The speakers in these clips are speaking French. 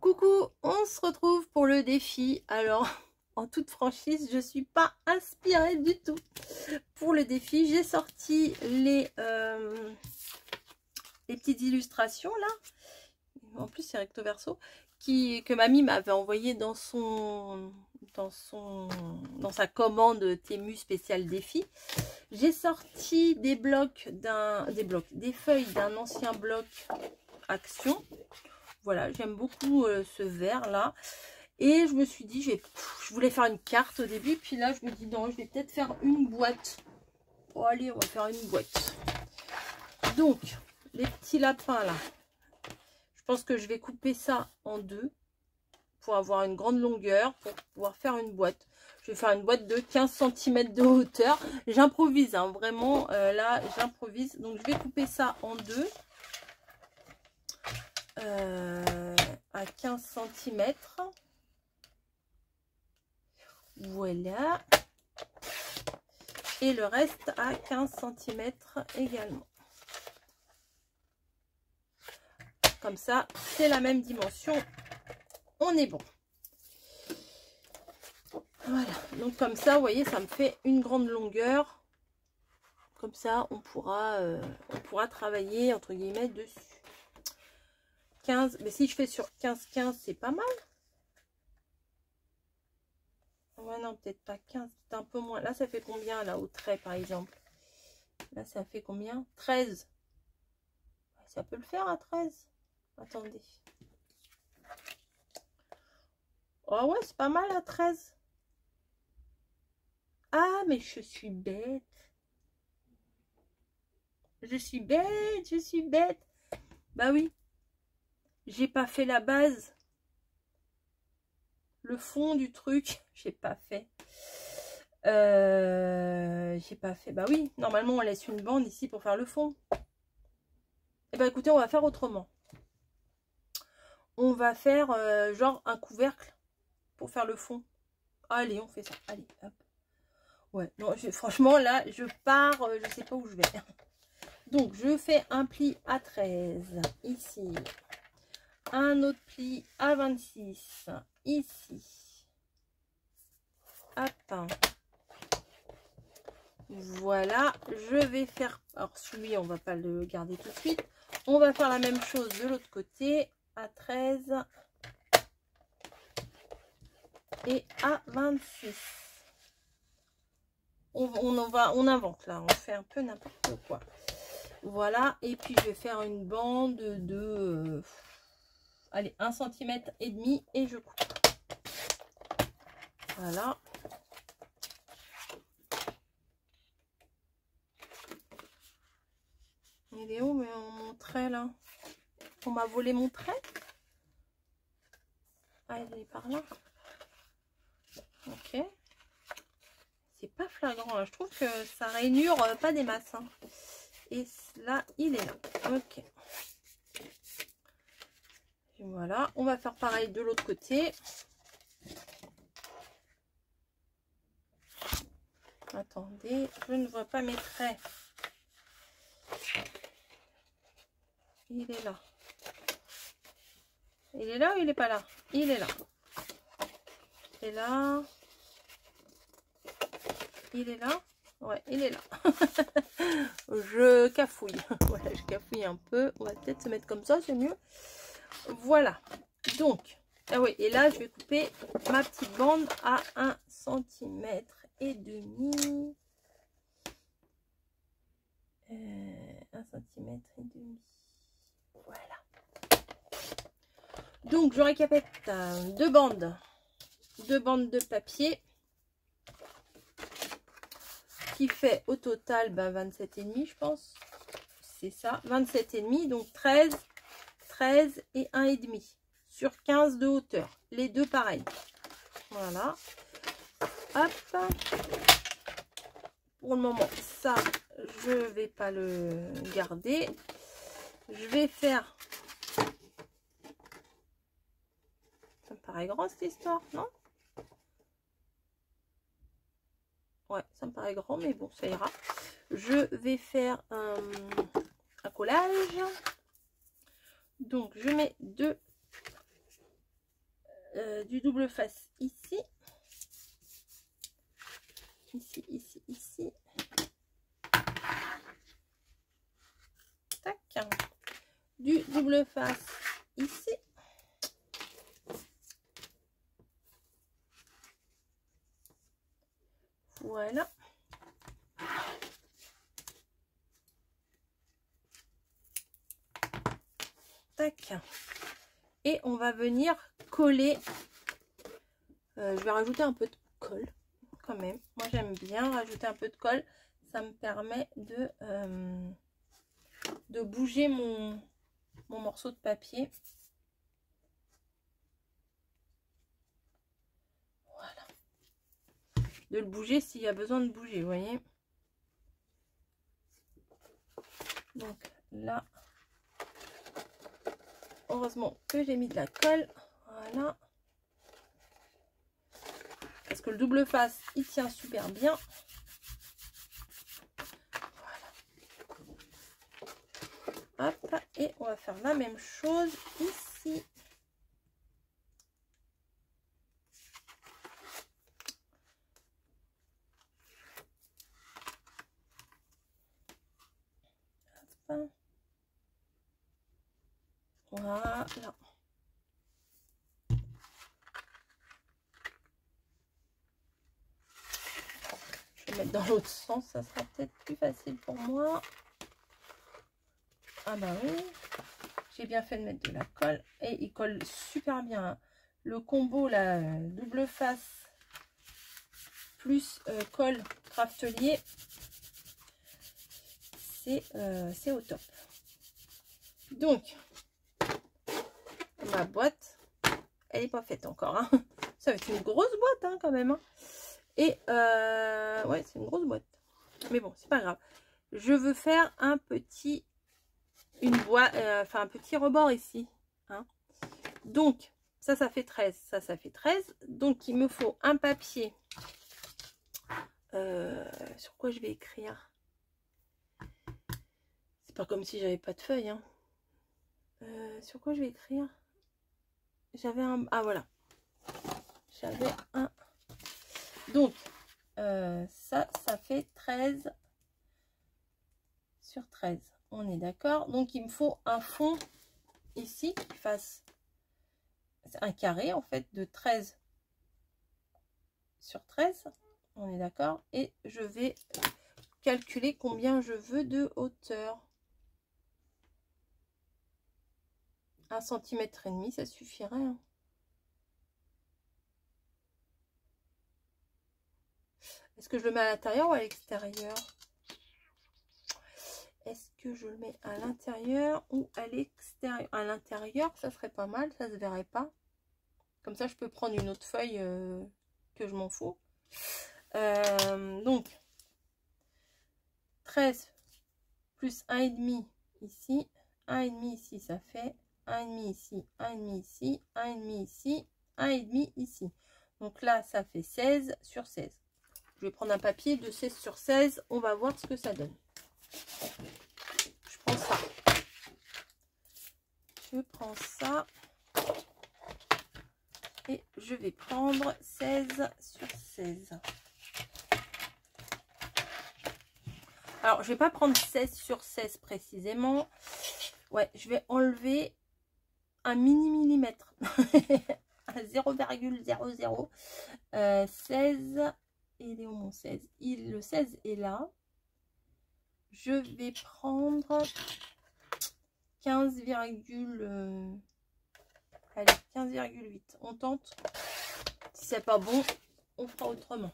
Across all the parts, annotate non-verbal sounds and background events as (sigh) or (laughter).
Coucou, on se retrouve pour le défi. Alors, (laughs) en toute franchise, je suis pas inspirée du tout pour le défi. J'ai sorti les, euh, les petites illustrations là. En plus, c'est recto verso. Qui, que mamie m'avait envoyé dans sa commande Temu spécial défi. J'ai sorti des blocs d'un des blocs, des feuilles d'un ancien bloc action. Voilà, j'aime beaucoup euh, ce vert là. Et je me suis dit, je voulais faire une carte au début. Puis là, je me dis, non, je vais peut-être faire une boîte. Bon, allez, on va faire une boîte. Donc, les petits lapins là. Je pense que je vais couper ça en deux. Pour avoir une grande longueur. Pour pouvoir faire une boîte. Je vais faire une boîte de 15 cm de hauteur. J'improvise, hein, vraiment. Euh, là, j'improvise. Donc, je vais couper ça en deux. Euh, à 15 cm. Voilà. Et le reste à 15 cm également. Comme ça, c'est la même dimension. On est bon. Voilà. Donc comme ça, vous voyez, ça me fait une grande longueur. Comme ça, on pourra, euh, on pourra travailler, entre guillemets, dessus. 15, mais si je fais sur 15-15, c'est pas mal. Ouais, non, peut-être pas 15, c'est un peu moins. Là, ça fait combien, là, au trait, par exemple? Là, ça fait combien? 13. Ça peut le faire à 13. Attendez. Oh ouais, c'est pas mal à 13. Ah, mais je suis bête. Je suis bête, je suis bête. Bah oui, j'ai pas fait la base. Le fond du truc, (laughs) j'ai pas fait. Euh, j'ai pas fait. Bah oui, normalement on laisse une bande ici pour faire le fond. Et eh bah écoutez, on va faire autrement. On va faire euh, genre un couvercle pour faire le fond. Allez, on fait ça. Allez, hop. Ouais, non, franchement là, je pars, euh, je sais pas où je vais. (laughs) Donc, je fais un pli à 13 ici un autre pli à 26 ici. Hop. voilà je vais faire alors celui on va pas le garder tout de suite. On va faire la même chose de l'autre côté à 13 et à 26 on, on en va on invente là on fait un peu n'importe quoi. Voilà et puis je vais faire une bande de allez, 1 cm et demi et je coupe. Voilà. Il est où mais mon trait là On m'a volé mon trait Ah, il est par là. Ok. C'est pas flagrant. Hein. Je trouve que ça rainure euh, pas des masses. Hein. Et là, il est là. Ok. Voilà, on va faire pareil de l'autre côté. Attendez, je ne vois pas mes traits. Il est là. Il est là ou il n'est pas là? Il est là. Et là. Il est là? Ouais, il est là. (laughs) je cafouille. (laughs) voilà, je cafouille un peu. On va peut-être se mettre comme ça, c'est mieux. Voilà. Donc, ah oui, et là, je vais couper ma petite bande à 1 cm et demi. Euh, 1 cm et demi. Voilà. Donc, je récapitule deux bandes. Deux bandes de papier. Qui fait au total ben, 27,5 je pense. C'est ça, 27,5. Donc 13 13 et 1,5 sur 15 de hauteur. Les deux pareils. Voilà. Hop. Pour le moment, ça, je vais pas le garder. Je vais faire... Ça me paraît grand cette histoire, non? Ouais, ça me paraît grand, mais bon, ça ira. Je vais faire un, un collage. Donc, je mets deux euh, du double face ici. Ici, ici, ici. Tac. Du double face ici. Voilà. Et on va venir coller. Euh, je vais rajouter un peu de colle quand même. Moi j'aime bien rajouter un peu de colle. Ça me permet de, euh, de bouger mon, mon morceau de papier. Voilà. De le bouger s'il y a besoin de bouger, vous voyez. Donc là, heureusement que j'ai mis de la colle. Voilà. Parce que le double face, il tient super bien. Voilà. Hop, et on va faire la même chose ici. Je vais mettre dans l'autre sens, ça sera peut-être plus facile pour moi. Ah bah oui. J'ai bien fait de mettre de la colle. Et il colle super bien. Le combo, la double face plus euh, colle craftelier, euh, c'est au top. Donc, ma boîte, elle n'est pas faite encore. Hein. (laughs) Ça va être une grosse boîte hein, quand même. Hein. Et euh, ouais, c'est une grosse boîte. Mais bon, c'est pas grave. Je veux faire un petit, une boîte, euh, un petit rebord ici. Donc, ça, ça fait 13. Ça, ça fait 13. Donc, il me faut un papier. Euh, sur quoi je vais écrire? C'est pas comme si j'avais pas de feuilles. Hein. sur quoi je vais écrire? J'avais un... Ah, voilà. J'avais un... Donc, euh, ça, ça fait 13 sur 13. On est d'accord. Donc, il me faut un fond ici qui fasse un carré, en fait, de 13 sur 13. On est d'accord. Et je vais calculer combien je veux de hauteur. Un centimètre et demi, ça suffirait. Hein. Est-ce que je le mets à l'intérieur ou à l'extérieur? Est-ce que je le mets à l'intérieur ou à l'extérieur À l'intérieur, ça serait pas mal, ça se verrait pas. Comme ça, je peux prendre une autre feuille euh, que je m'en fous. Euh, donc, 13 plus 1,5 ici, 1,5 ici, ça fait 1,5 ici, 1,5 ici, 1,5 ici, 1,5 ici. Donc là, ça fait 16 sur 16. Je vais prendre un papier de 16 sur 16. On va voir ce que ça donne. Je prends ça. Je prends ça. Et je vais prendre 16 sur 16. Alors, je vais pas prendre 16 sur 16 précisément. Ouais, je vais enlever un mini millimètre. 0,00. Euh, 16 il est où mon 16 il, Le 16 est là. Je vais prendre 15, euh, allez, 15,8. On tente. Si c'est pas bon, on fera autrement.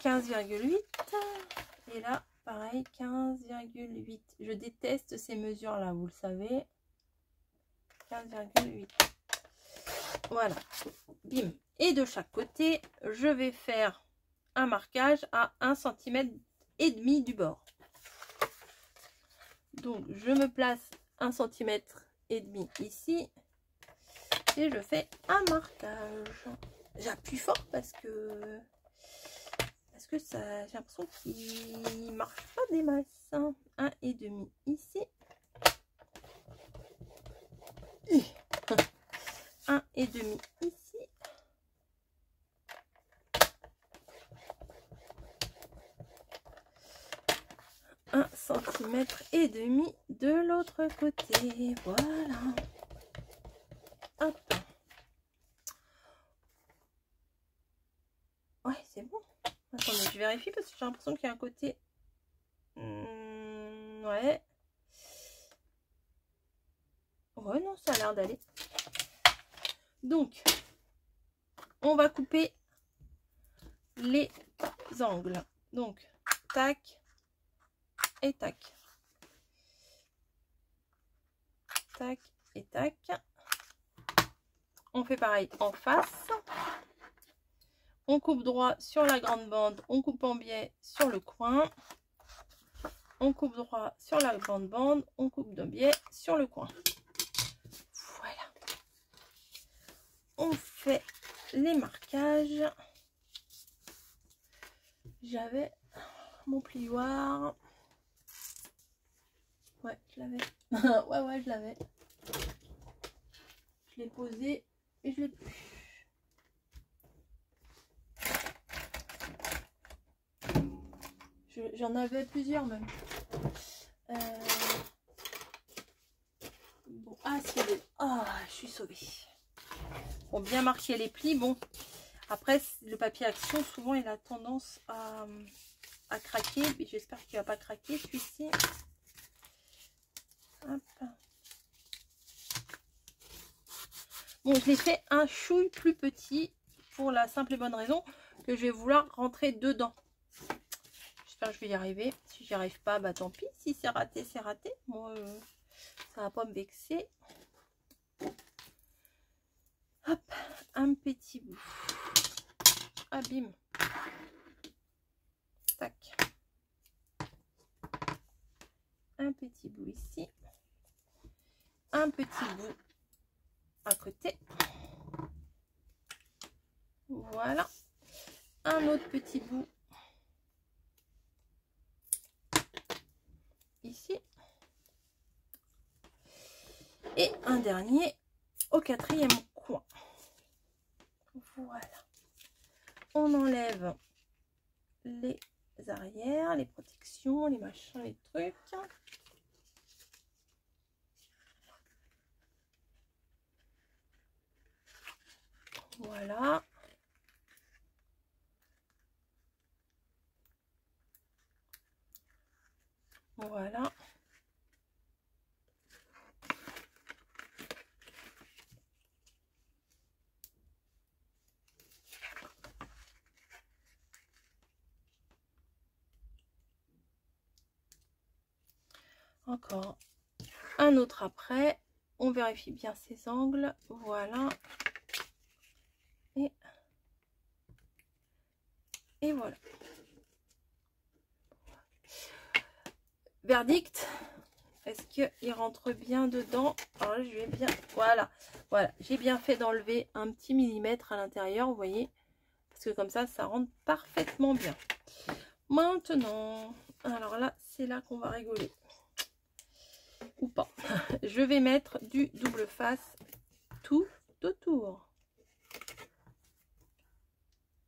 15,8. Et là, pareil, 15,8. Je déteste ces mesures-là, vous le savez. 15,8. Voilà. Bim. Et de chaque côté, je vais faire un marquage à 1 cm et demi du bord. Donc, je me place 1 cm et demi ici. Et je fais un marquage. J'appuie fort parce que parce que ça j'ai l'impression qu'il marche pas des masses. 1 hein. et demi ici. (laughs) et demi ici. Un centimètre et demi de l'autre côté. Voilà. Hop. Ouais, c'est bon. Attendez, je vérifie parce que j'ai l'impression qu'il y a un côté... Hmm, ouais. Ouais, non, ça a l'air d'aller. Donc, on va couper les angles. Donc, tac et tac. Tac et tac. On fait pareil en face. On coupe droit sur la grande bande, on coupe en biais sur le coin. On coupe droit sur la grande bande, on coupe de biais sur le coin. Voilà. On fait les marquages. J'avais mon plioir. Ouais, je l'avais. (laughs) ouais, ouais, je l'avais. Je l'ai posé et je l'ai plus. J'en avais plusieurs même. Euh, bon, ah, c'est Ah, je suis sauvée. Bon, bien marquer les plis. Bon, après, le papier action, souvent, il a tendance à, à craquer. J'espère qu'il va pas craquer, celui-ci. Bon, je l'ai fait un chouille plus petit pour la simple et bonne raison que je vais vouloir rentrer dedans je vais y arriver. Si j'y arrive pas, bah tant pis. Si c'est raté, c'est raté. Moi, euh, ça va pas me vexer. Hop, un petit bout. Abîme. Tac. Un petit bout ici. Un petit bout à côté. Voilà. Un autre petit bout ici. Et un dernier au quatrième. Voilà. On enlève les arrières, les protections, les machins, les trucs. Voilà. Voilà. Encore un autre après. On vérifie bien ses angles. Voilà. Et, voilà. Verdict. Est-ce qu'il rentre bien dedans? Alors je vais bien... Voilà. Voilà. J'ai bien fait d'enlever un petit millimètre à l'intérieur, vous voyez. Parce que comme ça, ça rentre parfaitement bien. Maintenant, alors là, c'est là qu'on va rigoler. Ou pas. Je vais mettre du double face tout autour.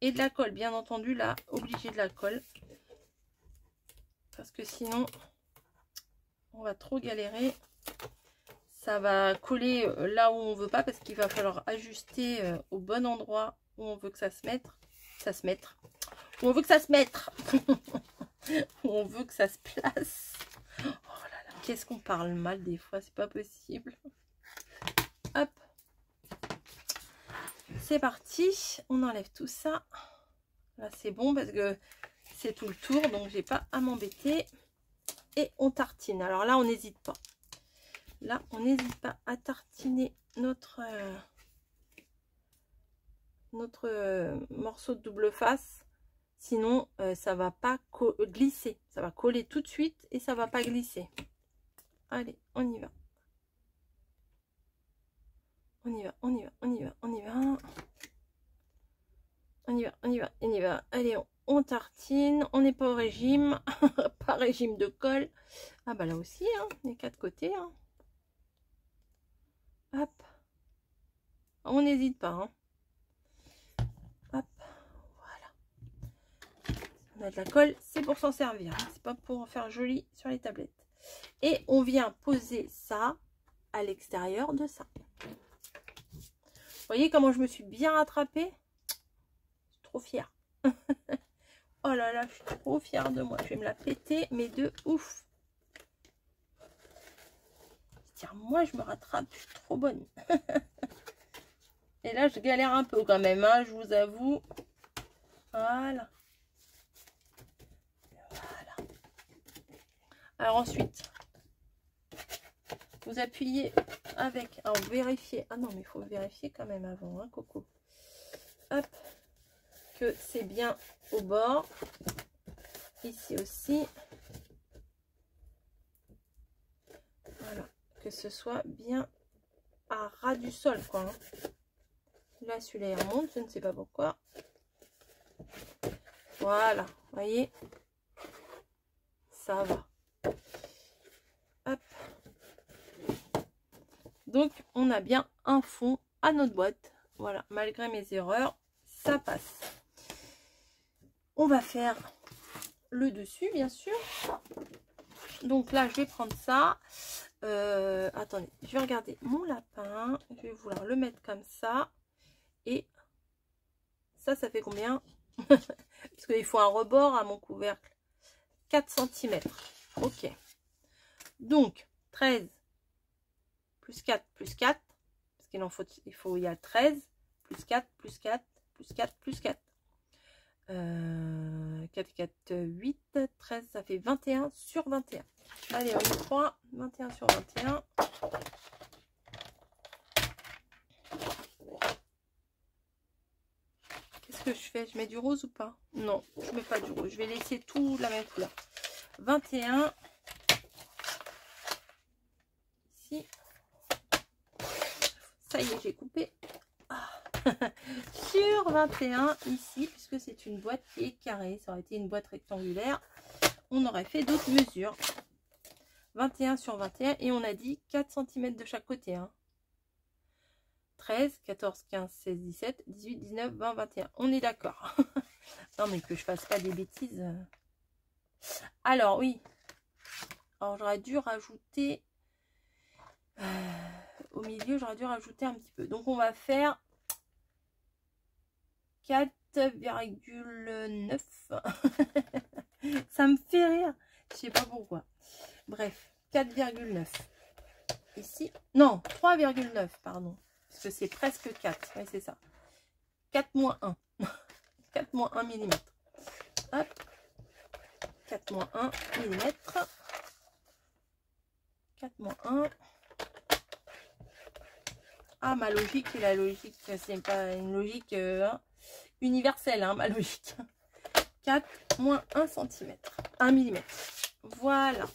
Et de la colle, bien entendu, là, obligé de la colle. Parce que sinon, on va trop galérer. Ça va coller euh, là où on veut pas parce qu'il va falloir ajuster euh, au bon endroit où on veut que ça se mette. Ça se mette. Où on veut que ça se mette. (laughs) où on veut que ça se place. Qu'est-ce qu'on parle mal des fois, c'est pas possible. Hop. C'est parti. On enlève tout ça. Là, c'est bon parce que c'est tout le tour, donc j'ai pas à m'embêter et on tartine. Alors là, on n'hésite pas. Là, on n'hésite pas à tartiner notre, euh, notre euh, morceau de double face. Sinon, euh, ça va pas glisser. Ça va coller tout de suite et ça va pas glisser. Allez, on y va. On y va, on y va, on y va, on y va. On y va, on y va, on y va. Allez, on, tartine, on n'est pas au régime, (laughs) pas régime de colle. Ah bah là aussi, hein, les quatre côtés. Hein. Hop. On n'hésite pas. Hein. Hop, voilà. On a de la colle, c'est pour s'en servir. C'est pas pour faire joli sur les tablettes. Et on vient poser ça à l'extérieur de ça. Vous voyez comment je me suis bien rattrapée? Trop fière. (laughs) oh là là, je suis trop fière de moi. Je vais me la péter, mais de ouf. Tiens, moi, je me rattrape. Je suis trop bonne. (laughs) Et là, je galère un peu quand même, hein, je vous avoue. Voilà. Alors ensuite, vous appuyez avec, alors vérifiez, ah non mais il faut vérifier quand même avant, hein, Coco. Hop, que c'est bien au bord. Ici aussi. Voilà, que ce soit bien à ras du sol, quoi. Hein. Là, celui-là, il remonte, je ne sais pas pourquoi. Voilà, voyez, ça va. Donc, on a bien un fond à notre boîte. Voilà, malgré mes erreurs, ça passe. On va faire le dessus, bien sûr. Donc là, je vais prendre ça. Euh, attendez, je vais regarder mon lapin. Je vais vouloir le mettre comme ça. Et ça, ça fait combien? (laughs) Parce qu'il faut un rebord à mon couvercle. 4 cm. Ok. Donc, 13 plus 4 plus 4, parce qu'il en faut, il faut, il y a 13, plus 4, plus 4, plus 4, plus 4. Euh, 4, 4, 8, 13, ça fait 21 sur 21. Allez, on y 3, 21 sur 21. Qu'est-ce que je fais? Je mets du rose ou pas? Non, je mets pas du rose. Je vais laisser tout la même couleur. 21. Ici. Ça y est, j'ai coupé. Ah. (laughs) sur 21 ici, puisque c'est une boîte qui est carrée. Ça aurait été une boîte rectangulaire. On aurait fait d'autres mesures. 21 sur 21 et on a dit 4 cm de chaque côté. Hein. 13, 14, 15, 16, 17, 18, 19, 20, 21. On est d'accord. (laughs) non mais que je fasse pas des bêtises. Alors oui. Alors j'aurais dû rajouter... Euh, au milieu, j'aurais dû rajouter un petit peu. Donc, on va faire 4,9. (laughs) Ça me fait rire. Je sais pas pourquoi. Bref, 4,9. Ici, non, 3,9, pardon. Parce que c'est presque 4. Oui, c'est ça. 4 moins 1. 4 (laughs) moins 1 mm. Hop. 4 moins 1 mm. 4 moins 1 ah, ma logique est la logique, c'est pas une logique euh, hein, universelle, hein, ma (laughs) logique. 4 moins 1 cm, 1 mm. Voilà.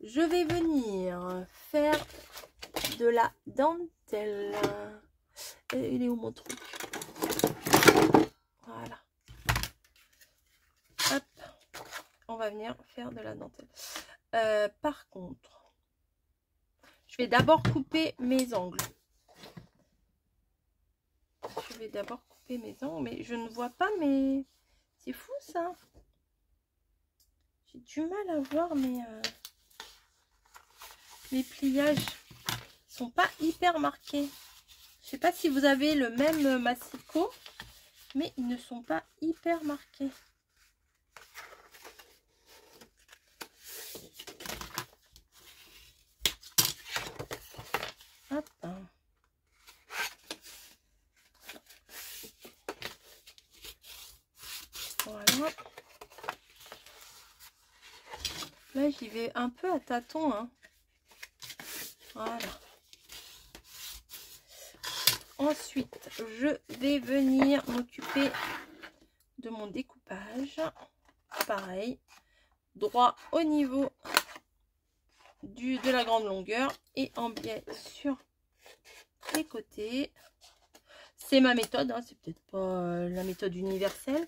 Je vais venir faire de la dentelle. il est où mon truc Voilà. Hop. On va venir faire de la dentelle. Euh, par contre, je vais d'abord couper mes angles. Je vais d'abord couper mes angles, mais je ne vois pas mes... C'est fou ça J'ai du mal à voir mes, euh, mes pliages. Ils sont pas hyper marqués. Je sais pas si vous avez le même massicot, mais ils ne sont pas hyper marqués. Voilà. Là, j'y vais un peu à tâtons. Hein. Voilà. Ensuite, je vais venir m'occuper de mon découpage. Pareil, droit au niveau du, de la grande longueur et en biais sur les côtés. C'est ma méthode, hein, c'est peut-être pas euh, la méthode universelle,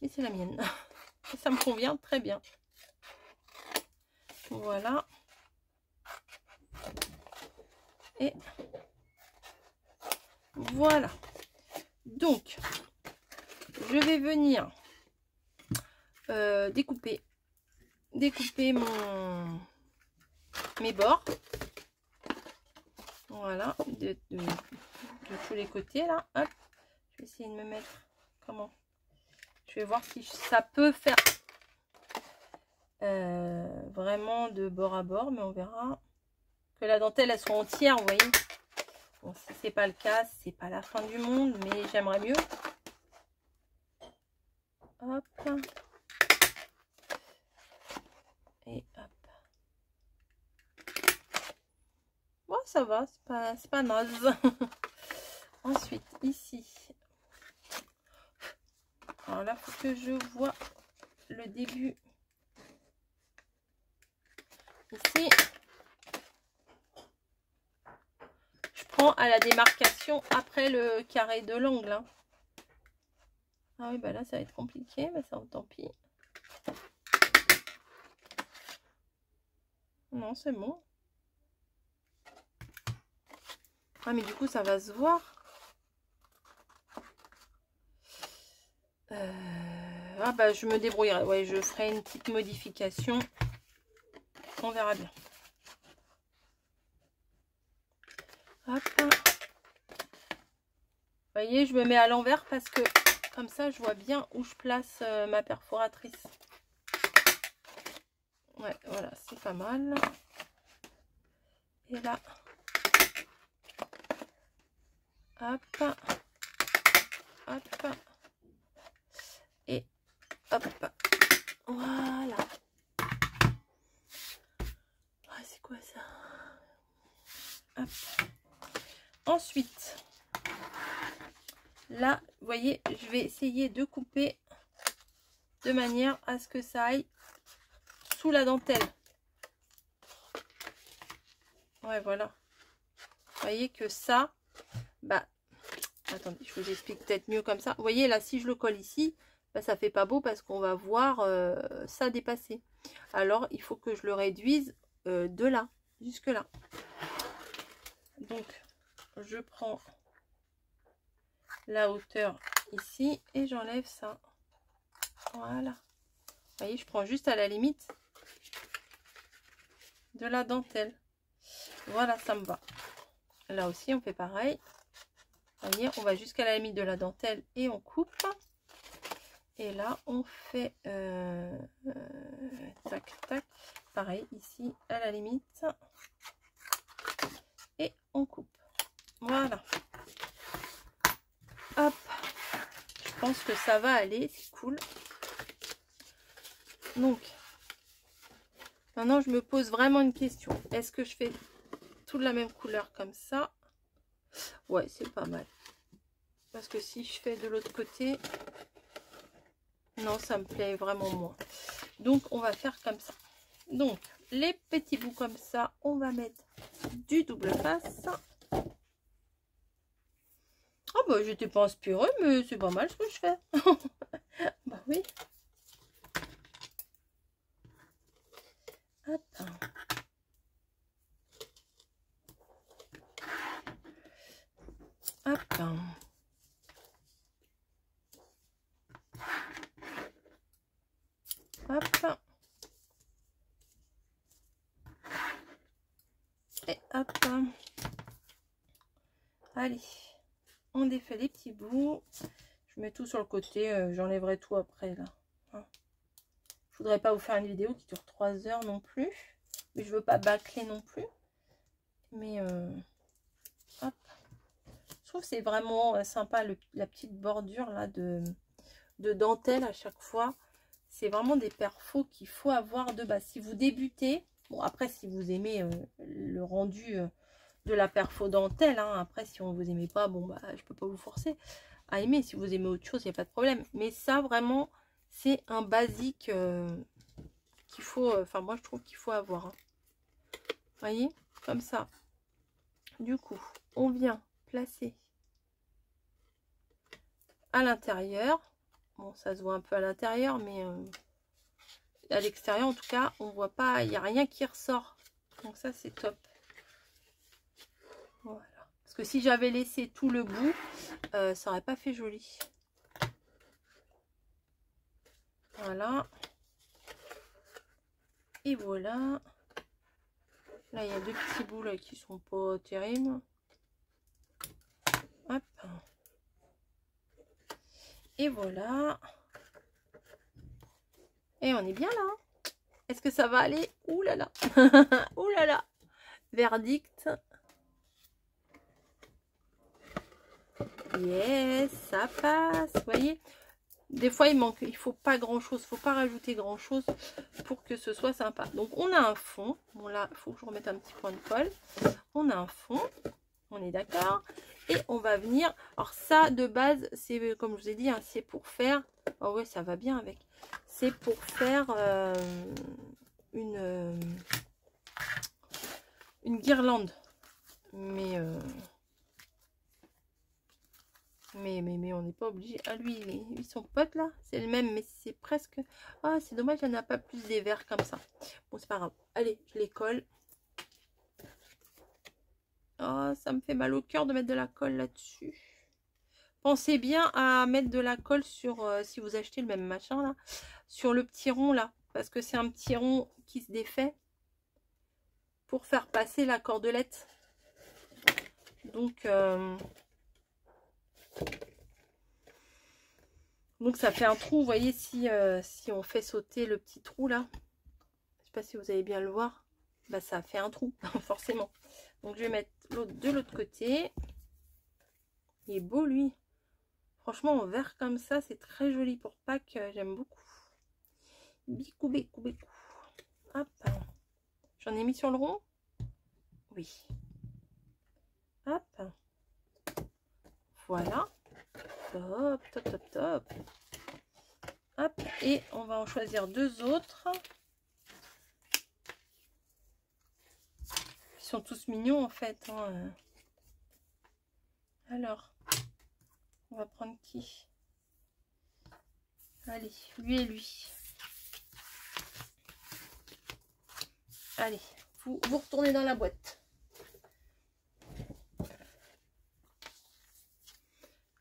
mais c'est la mienne. (laughs) Ça me convient très bien. Voilà. Et Voilà. Donc, je vais venir euh, découper, découper mon mes bords. Voilà, de, tous les côtés là. Je vais essayer de me mettre comment? Je vais voir si ça peut faire euh, vraiment de bord à bord, mais on verra que la dentelle elle soit entière, vous voyez. Bon, si c'est pas le cas, c'est pas la fin du monde, mais j'aimerais mieux. Hop. Et hop. Bon, ça va, c'est pas, pas naze. (laughs) Ensuite, ici. Alors là, faut que je vois le début. Ici. Je prends à la démarcation après le carré de l'angle. Hein. Ah oui, bah là, ça va être compliqué, mais ça, tant pis. Non, c'est bon. Ah, mais du coup, ça va se voir. Euh, ah, bah, je me débrouillerai. Ouais, je ferai une petite modification. On verra bien. Hop. Vous voyez, je me mets à l'envers parce que comme ça, je vois bien où je place euh, ma perforatrice. Ouais, voilà, c'est pas mal. Et là. Hop. Hop. Et hop. Voilà. Ah, c'est quoi ça? Ensuite, là, vous voyez, je vais essayer de couper de manière à ce que ça aille sous la dentelle. Ouais, voilà. Vous voyez que ça, bah, attendez, je vous explique peut-être mieux comme ça. Vous voyez, là, si je le colle ici, bah, ça fait pas beau parce qu'on va voir euh, ça dépasser. Alors, il faut que je le réduise euh, de là, jusque là. Donc, je prends la hauteur ici et j'enlève ça. Voilà. Vous voyez, je prends juste à la limite de la dentelle. Voilà, ça me va. Là aussi, on fait pareil. On va jusqu'à la limite de la dentelle et on coupe. Et là, on fait euh, tac, tac. Pareil, ici, à la limite. Et on coupe. Voilà. Hop. Je pense que ça va aller. C'est cool. Donc, maintenant, je me pose vraiment une question. Est-ce que je fais toute la même couleur comme ça Ouais, c'est pas mal. Parce que si je fais de l'autre côté, non, ça me plaît vraiment moins. Donc, on va faire comme ça. Donc, les petits bouts comme ça, on va mettre du double face. Ah bah j'étais pas inspirée, mais c'est pas mal ce que je fais. (laughs) bah oui. Attends. Hop. Hop. Et hop. Allez on défait les petits bouts. Je mets tout sur le côté. Euh, j'enlèverai tout après là. Hein. Je voudrais pas vous faire une vidéo qui dure 3 heures non plus. Mais je veux pas bâcler non plus. Mais euh, trouve c'est vraiment euh, sympa la petite bordure là de, de dentelle à chaque fois. C'est vraiment des perfos qu'il faut avoir de base. Si vous débutez, bon après si vous aimez le rendu de la perfodentelle. Hein. Après, si on vous aimez pas, bon, bah, je peux pas vous forcer à aimer. Si vous aimez autre chose, il n'y a pas de problème. Mais ça, vraiment, c'est un basique euh, qu'il faut... Euh, enfin, moi, je trouve qu'il faut avoir. Hein. voyez? Comme ça. Du coup, on vient placer à l'intérieur. Bon, ça se voit un peu à l'intérieur, mais euh, à l'extérieur, en tout cas, on voit pas, il n'y a rien qui ressort. Donc ça, c'est top Parce que si j'avais laissé tout le bout, euh, ça aurait pas fait joli. Voilà. Et voilà. Là, il y a deux petits bouts là qui sont pas terribles. Et voilà. Et on est bien là. Est-ce que ça va aller? Ouh là là. (laughs) Ouh là là. Verdict. Yes, ça passe. Vous voyez des fois il manque, il faut pas grand chose, faut pas rajouter grand chose pour que ce soit sympa. Donc on a un fond, bon là il faut que je remette un petit point de colle. On a un fond, on est d'accord. Et on va venir, alors ça de base c'est comme je vous ai dit, hein, c'est pour faire, oh ouais ça va bien avec, c'est pour faire euh, une, euh, une guirlande. Mais euh, mais, mais, on n'est pas obligé. Ah, lui, ils sont potes là. C'est le même, mais c'est presque... Ah, c'est dommage, il n'y en a pas plus des verres comme ça. Bon, c'est pas grave. Allez, je les colle. Oh, ça me fait mal au cœur de mettre de la colle là-dessus. Pensez bien à mettre de la colle sur, euh, si vous achetez le même machin là, sur le petit rond là. Parce que c'est un petit rond qui se défait pour faire passer la cordelette. Donc, euh, ça fait un trou, voyez, si, euh, si on fait sauter le petit trou là, je sais pas si vous allez bien le voir, bah ça fait un trou, (laughs) forcément. Donc je vais mettre de l'autre côté. Il est beau lui. Franchement, en vert comme ça, c'est très joli pour Pâques, euh, j'aime beaucoup. Bicou, bicou, bicou. Hop. J'en ai mis sur le rond? Oui. Hop. Voilà. Top, top, top, top. Hop, et on va en choisir deux autres. Sont tous mignons en fait. Hein. Alors, on va prendre qui? Allez, lui et lui. Allez, vous, vous retournez dans la boîte.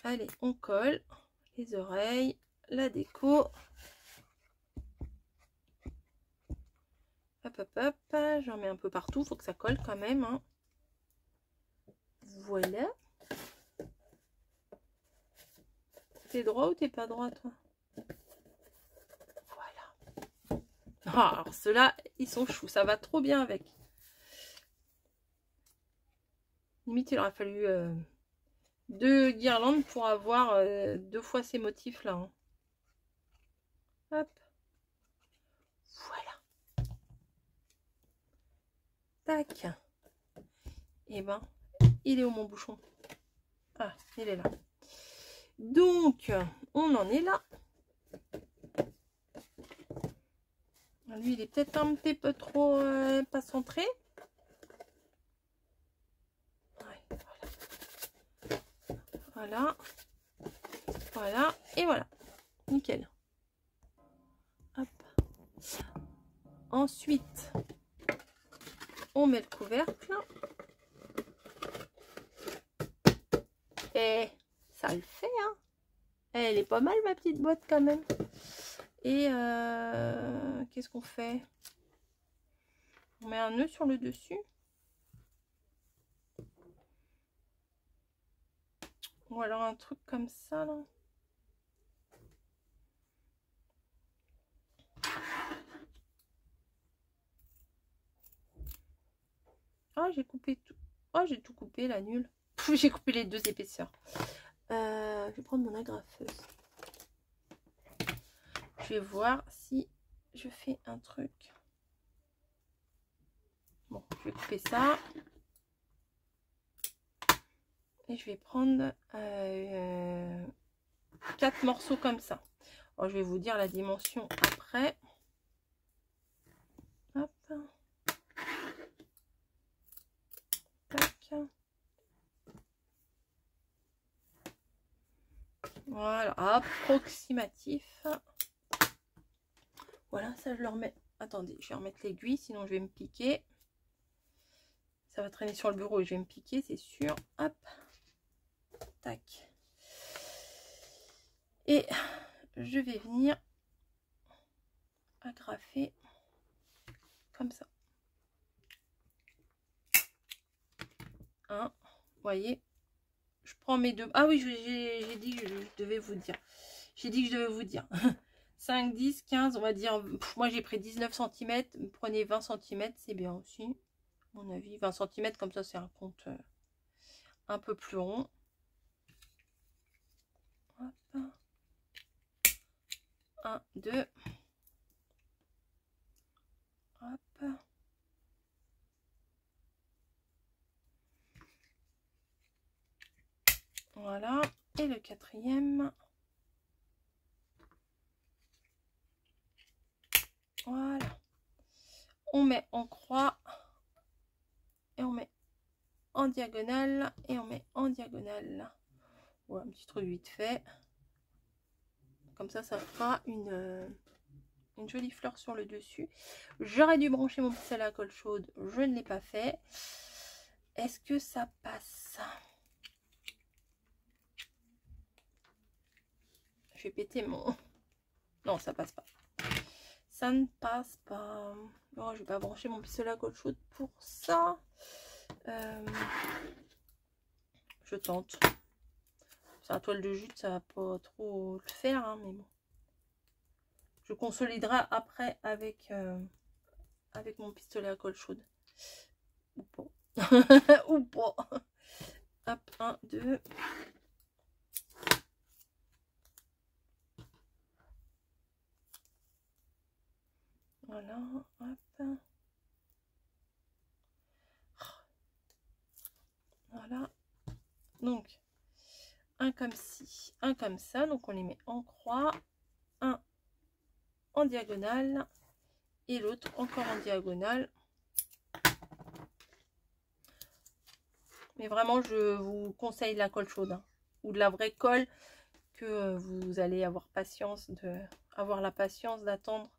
Allez, on colle les oreilles, la déco. Hop. J'en mets un peu partout. faut que ça colle quand même. Hein. Voilà. T'es droit ou t'es pas droit, toi? Voilà. Ah, alors, ceux-là, ils sont choux. Ça va trop bien avec. Limite, il aurait fallu... Euh, deux guirlandes pour avoir euh, deux fois ces motifs là. Hein. Hop. Voilà. Et eh ben, il est où mon bouchon? Ah, il est là. Donc, on en est là. Lui, il est peut-être un petit peu trop euh, pas centré. Voilà. Voilà. Et voilà. Nickel. Ensuite, on met le couvercle. Et ça le fait, hein. Elle est pas mal, ma petite boîte, quand même. Et euh, qu'est-ce qu'on fait? On met un nœud sur le dessus. Ou alors un truc comme ça, là. Ah, j'ai coupé tout. Oh, j'ai tout coupé, la nulle. (laughs) j'ai coupé les deux épaisseurs. Euh, je vais prendre mon agrafeuse. Je vais voir si je fais un truc. Bon, je vais couper ça je vais prendre euh, quatre morceaux comme ça. je vais vous dire la dimension après. Hop. Voilà, approximatif. Voilà, ça je le remets. Attendez, je vais remettre l'aiguille, sinon je vais me piquer. Ça va traîner sur le bureau et je vais me piquer, c'est sûr. Hop. Tac. Et je vais venir agrafer comme ça. Hein, vous voyez, je prends mes deux. Ah oui, j'ai dit que je devais vous dire. J'ai dit que je devais vous dire. 5, 10, 15, on va dire. moi, j'ai pris 19 cm. Prenez 20 cm, c'est bien aussi. mon avis, 20 cm, comme ça, c'est un compte euh, un peu plus rond. Hop. 1, 2. Hop. Voilà. Et le quatrième. Voilà. On met en croix. Et on met en diagonale. Et on met en diagonale. Voilà, un petit truc vite fait. Comme ça, ça fera une, une jolie fleur sur le dessus. J'aurais dû brancher mon pistolet à colle chaude. Je ne l'ai pas fait. Est-ce que ça passe? Je vais péter mon... (laughs) Non, ça passe pas. Ça ne passe pas. Non, je vais pas brancher mon pistolet à colle chaude pour ça. Euh, je tente. C'est un toile de jute, ça va pas trop le faire, hein, mais bon. Je consoliderai après avec, euh, avec mon pistolet à colle chaude. Ou pas. (laughs) Ou pas. Hop, 1, 2. Voilà. Donc, un comme ci, un comme ça. Donc, on les met en croix. Un en diagonale et l'autre encore en diagonale. Mais vraiment, je vous conseille la colle chaude hein, ou de la vraie colle que vous allez avoir patience de avoir la patience d'attendre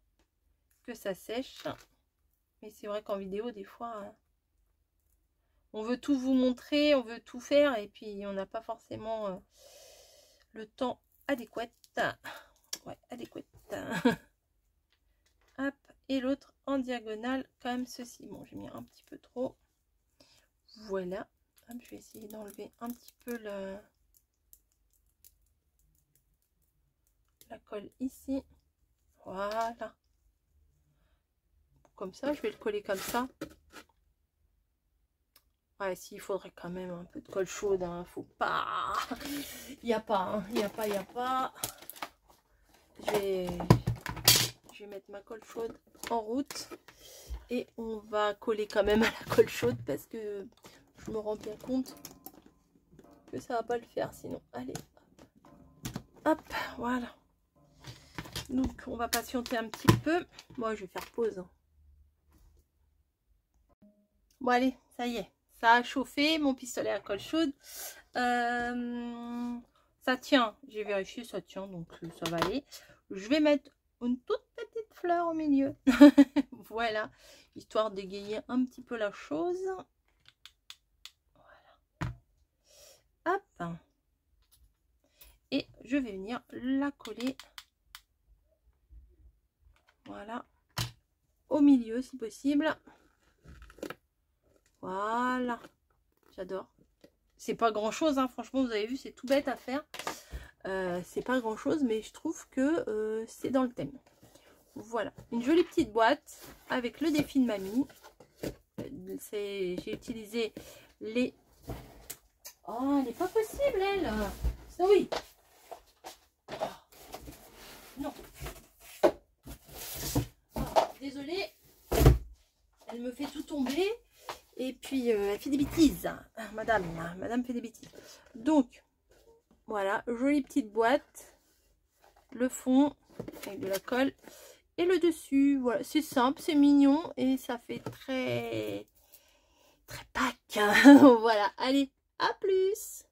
que ça sèche. Mais c'est vrai qu'en vidéo, des fois, hein, on veut tout vous montrer, on veut tout faire et puis on n'a pas forcément euh, le temps adéquat. Ouais, adéquat. (laughs) Hop, et l'autre en diagonale comme ceci. Bon, j'ai mis un petit peu trop. Voilà. je vais essayer d'enlever un petit peu le, la colle ici. Voilà. Comme ça, je vais le coller comme ça. Ouais, s'il faudrait quand même un peu de colle chaude, hein. faut pas. (laughs) Il n'y a pas, hein. il n'y a pas, il n'y a pas. Je vais vais mettre ma colle chaude en route et on va coller quand même à la colle chaude parce que je me rends bien compte que ça va pas le faire sinon allez hop, voilà donc on va patienter un petit peu moi je vais faire pause hein. Bon allez ça y est ça a chauffé mon pistolet à colle chaude euh, ça tient j'ai vérifié ça tient donc ça va aller je vais mettre une toute petite fleur au milieu. (laughs) voilà, histoire d'égayer un petit peu la chose. Voilà. Hop. Et je vais venir la coller. Voilà. Au milieu si possible. Voilà. J'adore. C'est pas grand chose, hein. franchement, vous avez vu, c'est tout bête à faire. Euh, c'est pas grand chose, mais je trouve que euh, c'est dans le thème. Voilà, une jolie petite boîte avec le défi de mamie. J'ai utilisé les... Oh, elle n'est pas possible, elle Oui Non ah, Désolée, elle me fait tout tomber. Et puis, euh, elle fait des bêtises. Madame, madame fait des bêtises. Donc, voilà, jolie petite boîte. Le fond avec de la colle. Et le dessus, voilà, c'est simple, c'est mignon et ça fait très, très pack. (laughs) voilà, allez, à plus